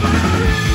Bye.